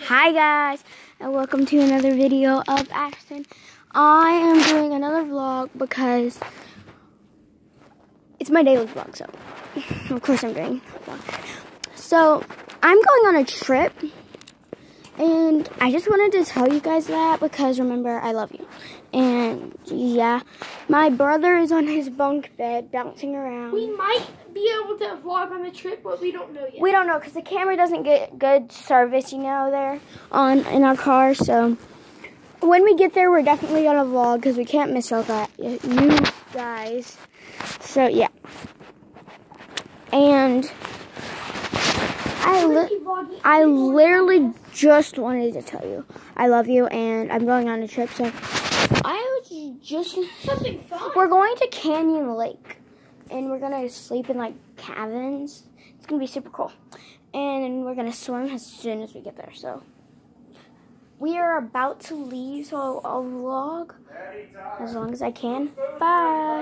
Hi guys, and welcome to another video of Ashton. I am doing another vlog because it's my daily vlog, so of course I'm doing vlog. So I'm going on a trip, and I just wanted to tell you guys that because remember I love you. And yeah, my brother is on his bunk bed bouncing around. We might be able to vlog on the trip, but we don't know yet. We don't know because the camera doesn't get good service, you know, there on in our car. So when we get there, we're definitely gonna vlog because we can't miss all that you guys. So yeah, and I literally just wanted to tell you I love you, and I'm going on a trip. So I was just something fun. we're going to Canyon Lake, and we're gonna sleep in like cabins. It's gonna be super cool, and we're gonna swim as soon as we get there. So we are about to leave, so I'll vlog as long as I can. Bye.